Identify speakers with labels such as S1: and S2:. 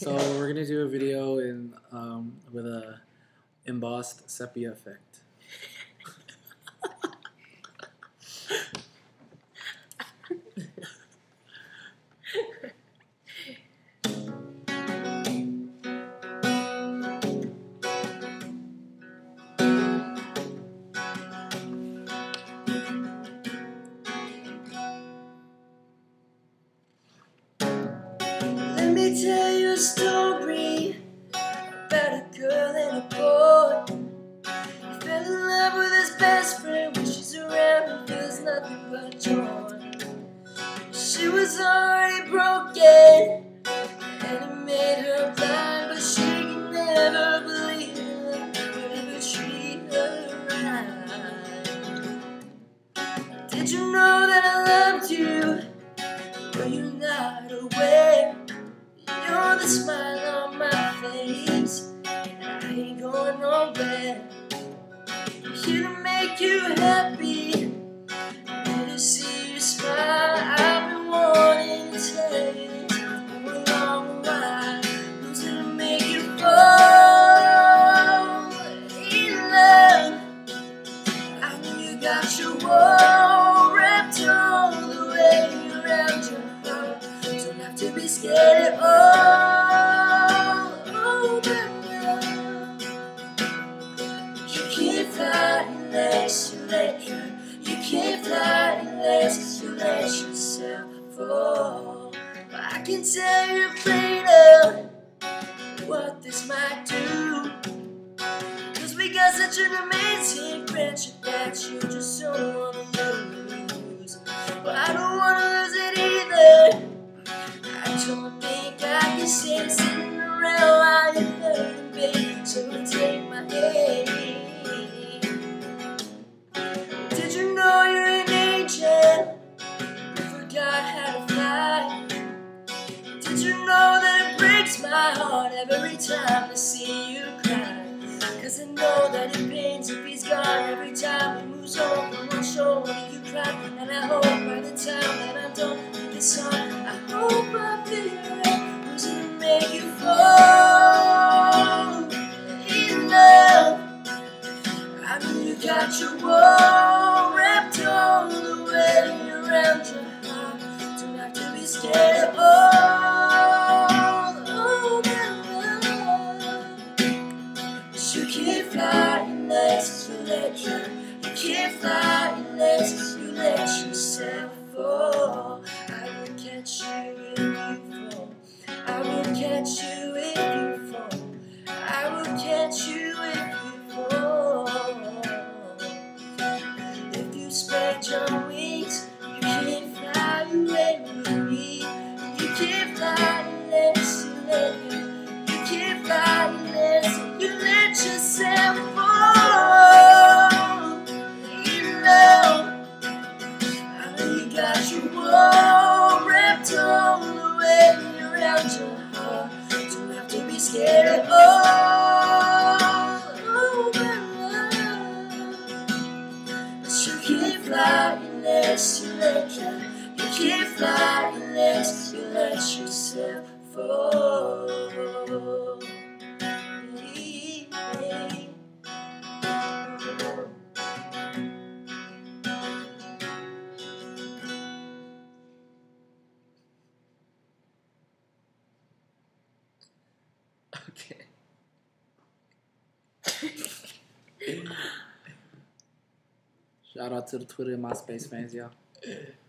S1: So we're gonna do a video in um, with a embossed sepia effect.
S2: Tell you a story about a girl and a boy. He fell in love with his best friend when she's around and feels nothing but joy. She was already broken and it made her blind, but she could never believe him would ever treat her right. Did you know that I smile let yourself fall. I can tell you later what this might do. Cause we got such an amazing friendship that you just don't wanna lose. But I don't wanna Did you know that it breaks my heart every time I see you cry? Cause I know that it pains if he's gone every time he moves on from one shoulder you cry. And I hope by the time that I'm done with this song, I hope I figure out who's gonna make you fall in love. I know you got your world wrapped all the way around your heart. Don't have to be scared at can't fly unless you let yourself fall. I will catch you if you fall. I will catch you if you fall. I will catch you if you fall. If you spread your wings, you can't fly away with me. You can't fly unless you let me. Scared all. Baby. But you can't fly unless you let go. You can't fly unless you let yourself fall.
S1: Shout out to the Twitter and MySpace fans, y'all.